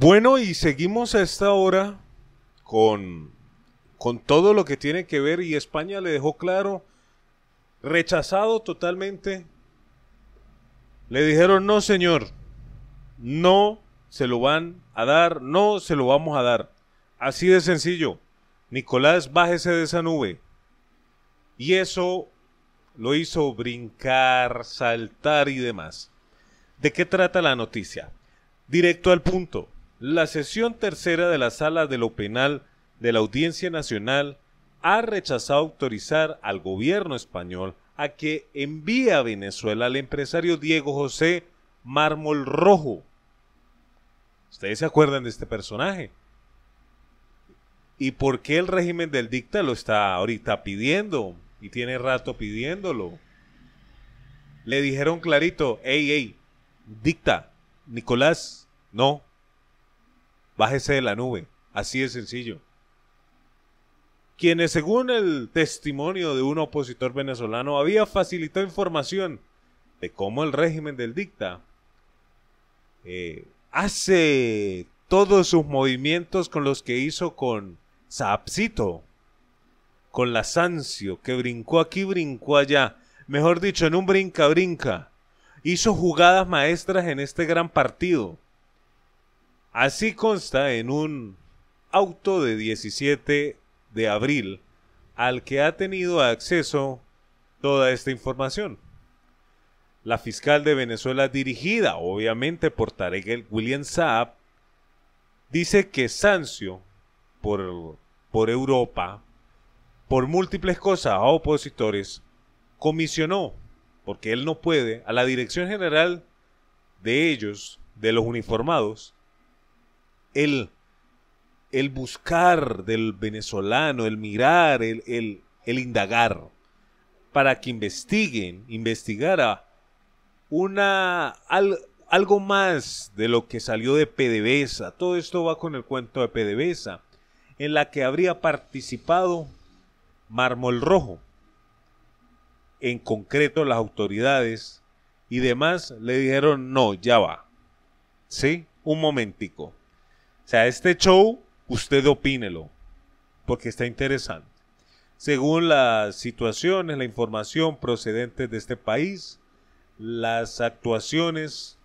Bueno, y seguimos a esta hora con, con todo lo que tiene que ver y España le dejó claro, rechazado totalmente. Le dijeron, no señor, no se lo van a dar, no se lo vamos a dar. Así de sencillo. Nicolás, bájese de esa nube. Y eso lo hizo brincar, saltar y demás. ¿De qué trata la noticia? Directo al punto. La sesión tercera de la Sala de lo Penal de la Audiencia Nacional ha rechazado autorizar al gobierno español a que envíe a Venezuela al empresario Diego José Mármol Rojo. Ustedes se acuerdan de este personaje. ¿Y por qué el régimen del dicta lo está ahorita pidiendo? Y tiene rato pidiéndolo. Le dijeron clarito, hey, hey, dicta, Nicolás, no, bájese de la nube, así de sencillo. Quienes, según el testimonio de un opositor venezolano, había facilitado información de cómo el régimen del dicta eh, hace todos sus movimientos con los que hizo con Saapsito, con la Sancio, que brincó aquí, brincó allá, mejor dicho, en un brinca-brinca, hizo jugadas maestras en este gran partido. Así consta en un auto de 17 de abril al que ha tenido acceso toda esta información. La fiscal de Venezuela, dirigida obviamente por Tarek William Saab, dice que Sancio por, por Europa, por múltiples cosas a opositores, comisionó, porque él no puede, a la Dirección General de ellos, de los uniformados, el, el buscar del venezolano, el mirar, el, el, el indagar, para que investiguen, investigara una, algo más de lo que salió de PDVSA. Todo esto va con el cuento de PDVSA en la que habría participado Mármol Rojo. En concreto, las autoridades y demás le dijeron, no, ya va. ¿Sí? Un momentico. Sea, este show, usted opínelo, porque está interesante. Según las situaciones, la información procedente de este país, las actuaciones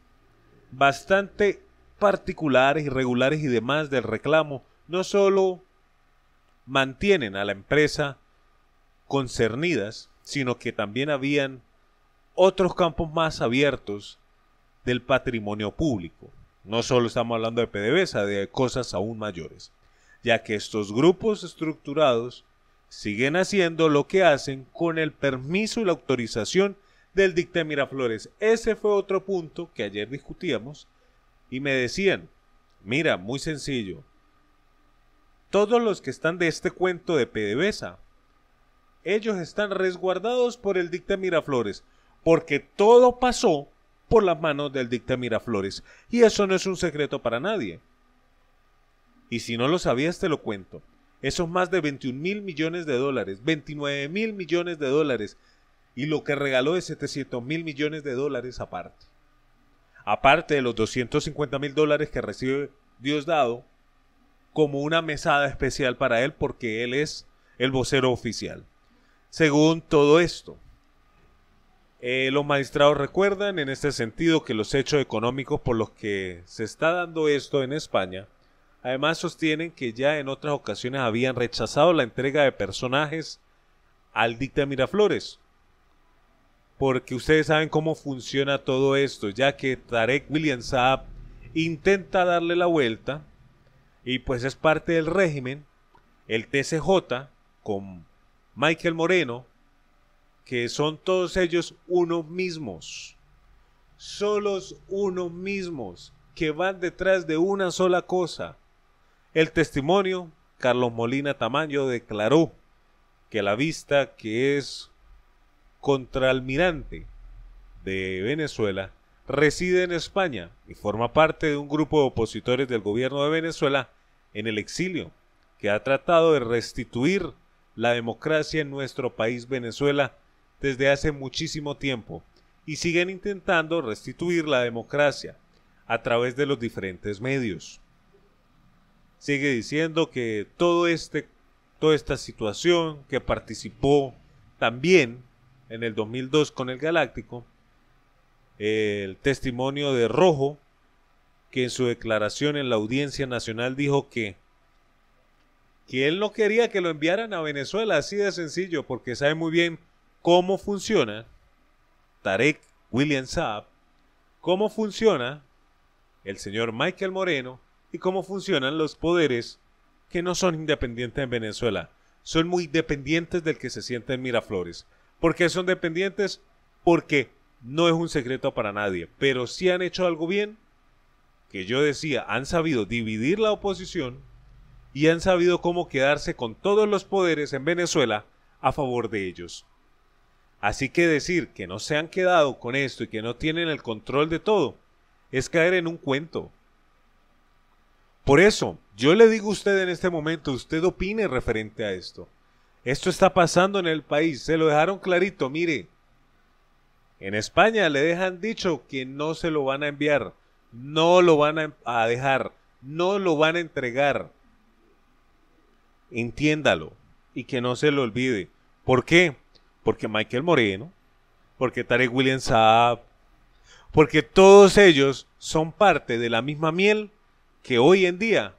bastante particulares, irregulares y demás del reclamo, no solo mantienen a la empresa concernidas, sino que también habían otros campos más abiertos del patrimonio público. No solo estamos hablando de PDVSA, de cosas aún mayores, ya que estos grupos estructurados siguen haciendo lo que hacen con el permiso y la autorización del dicte Miraflores. Ese fue otro punto que ayer discutíamos y me decían, mira, muy sencillo, todos los que están de este cuento de PDVSA, ellos están resguardados por el dicta Miraflores, porque todo pasó por las manos del dicta Miraflores. Y eso no es un secreto para nadie. Y si no lo sabías, te lo cuento. Esos más de 21 mil millones de dólares, 29 mil millones de dólares, y lo que regaló es 700 mil millones de dólares aparte. Aparte de los 250 mil dólares que recibe Diosdado como una mesada especial para él porque él es el vocero oficial. Según todo esto, eh, los magistrados recuerdan en este sentido que los hechos económicos por los que se está dando esto en España, además sostienen que ya en otras ocasiones habían rechazado la entrega de personajes al dicta Miraflores, porque ustedes saben cómo funciona todo esto, ya que Tarek William Saab intenta darle la vuelta y pues es parte del régimen, el TCJ con Michael Moreno, que son todos ellos unos mismos, solos unos mismos, que van detrás de una sola cosa. El testimonio, Carlos Molina Tamayo declaró que la vista que es contraalmirante de Venezuela reside en España y forma parte de un grupo de opositores del gobierno de Venezuela en el exilio, que ha tratado de restituir la democracia en nuestro país Venezuela desde hace muchísimo tiempo y siguen intentando restituir la democracia a través de los diferentes medios. sigue diciendo que todo este, toda esta situación que participó también en el 2002 con el Galáctico, el testimonio de Rojo, que en su declaración en la Audiencia Nacional dijo que que él no quería que lo enviaran a Venezuela, así de sencillo, porque sabe muy bien cómo funciona Tarek William Saab, cómo funciona el señor Michael Moreno y cómo funcionan los poderes que no son independientes en Venezuela. Son muy dependientes del que se siente en Miraflores. ¿Por qué son dependientes? Porque no es un secreto para nadie, pero si han hecho algo bien, que yo decía, han sabido dividir la oposición y han sabido cómo quedarse con todos los poderes en Venezuela a favor de ellos. Así que decir que no se han quedado con esto y que no tienen el control de todo es caer en un cuento. Por eso, yo le digo a usted en este momento, usted opine referente a esto. Esto está pasando en el país, se lo dejaron clarito, mire. En España le dejan dicho que no se lo van a enviar, no lo van a dejar, no lo van a entregar entiéndalo y que no se lo olvide. ¿Por qué? Porque Michael Moreno, porque Tarek William Saab, porque todos ellos son parte de la misma miel que hoy en día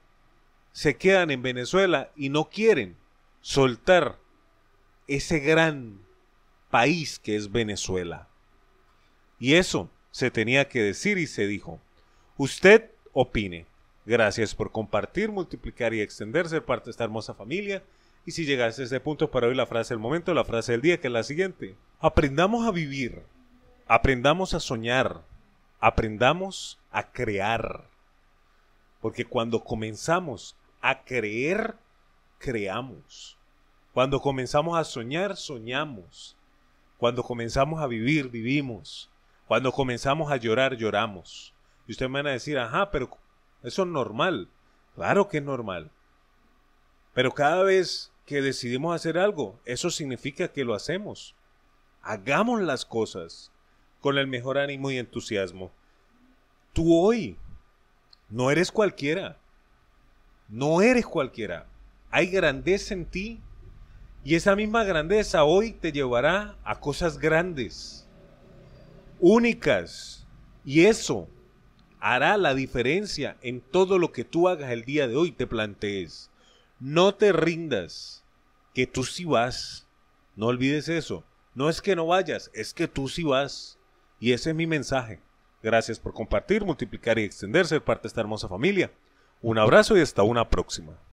se quedan en Venezuela y no quieren soltar ese gran país que es Venezuela. Y eso se tenía que decir y se dijo. Usted opine. Gracias por compartir, multiplicar y extender, ser parte de esta hermosa familia. Y si llegaste a este punto para hoy la frase del momento, la frase del día, que es la siguiente. Aprendamos a vivir, aprendamos a soñar, aprendamos a crear. Porque cuando comenzamos a creer, creamos. Cuando comenzamos a soñar, soñamos. Cuando comenzamos a vivir, vivimos. Cuando comenzamos a llorar, lloramos. Y usted me van a decir, ajá, pero eso es normal. Claro que es normal. Pero cada vez que decidimos hacer algo, eso significa que lo hacemos. Hagamos las cosas con el mejor ánimo y entusiasmo. Tú hoy no eres cualquiera. No eres cualquiera. Hay grandeza en ti. Y esa misma grandeza hoy te llevará a cosas grandes, únicas. Y eso hará la diferencia en todo lo que tú hagas el día de hoy, te plantees. No te rindas, que tú sí vas. No olvides eso. No es que no vayas, es que tú sí vas. Y ese es mi mensaje. Gracias por compartir, multiplicar y extender, ser parte de esta hermosa familia. Un abrazo y hasta una próxima.